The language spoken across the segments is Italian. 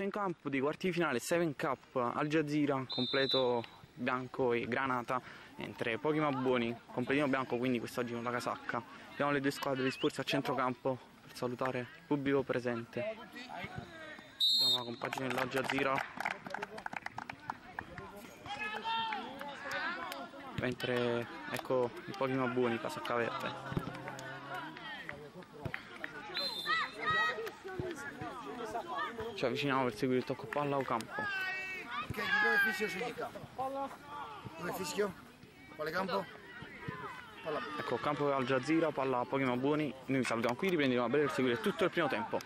Resto in campo di quarti di finale 7 Cup Al Jazeera, completo bianco e granata, mentre pochi ma buoni, completino bianco, quindi quest'oggi con la casacca. Abbiamo le due squadre disposte a centrocampo per salutare il pubblico presente. Abbiamo la compagine dell'Al Jazeera. Mentre ecco i pochi ma buoni, casacca verde. Ci avviciniamo per seguire il tocco palla o campo. Ok, dove fischio su di campo? Dove fischio? Quale campo? Palla. Ecco, campo Al Jazeera, palla a pochi ma buoni. Noi salutiamo qui, riprendiamo a breve per seguire tutto il primo tempo.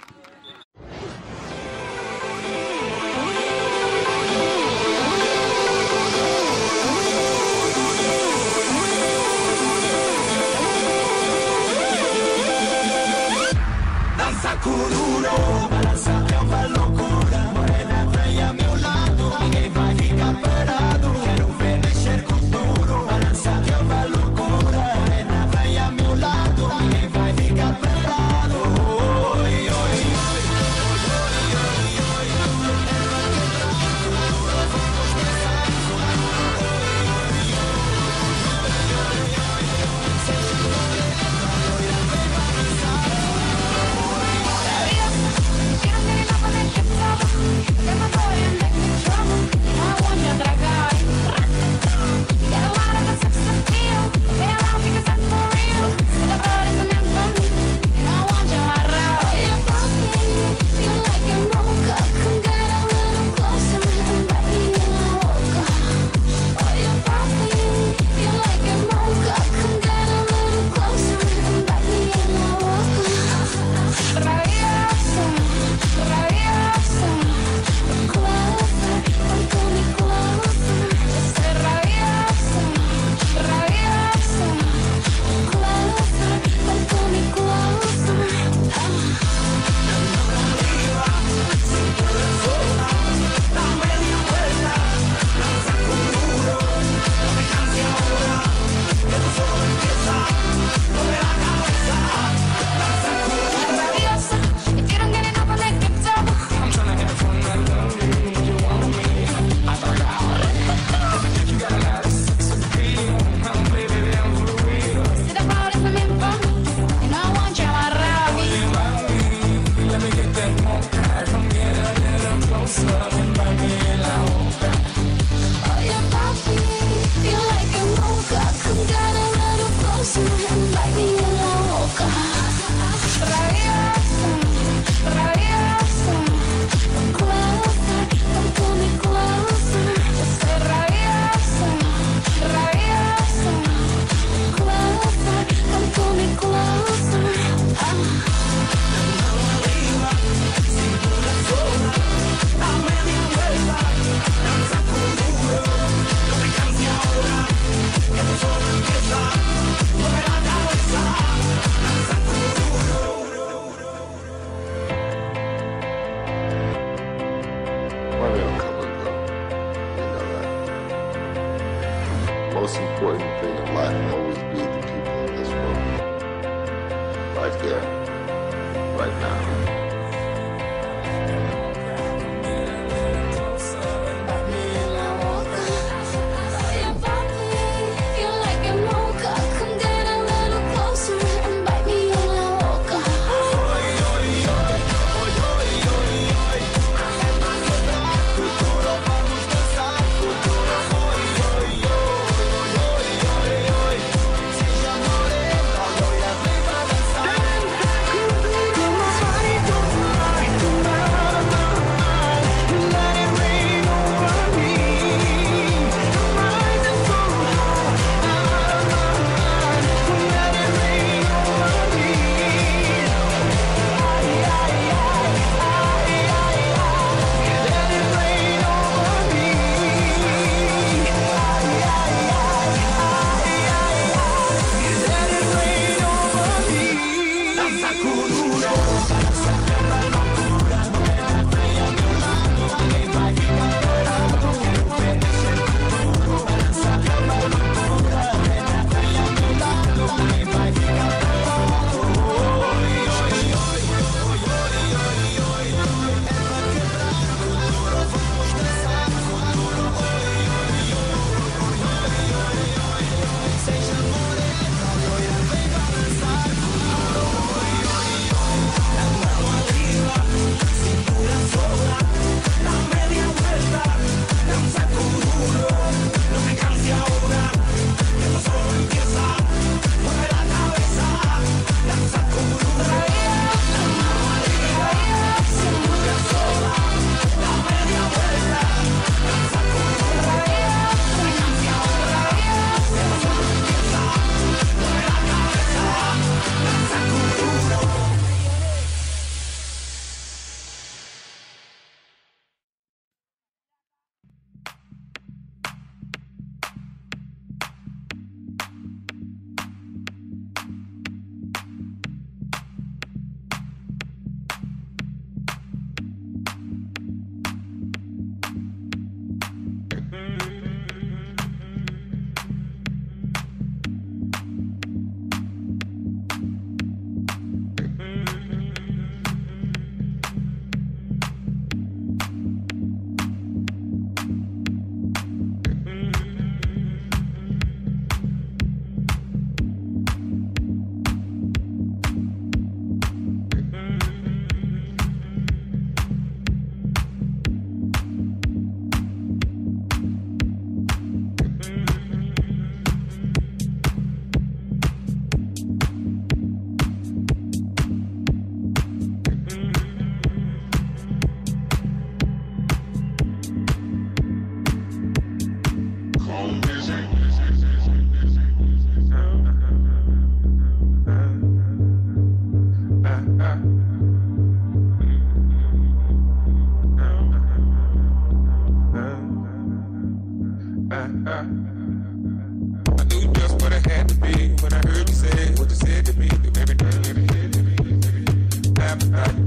Danza cururo, balanza important thing in life. always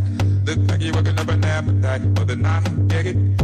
do inside. Look like you're working up an appetite for the night. Dig it.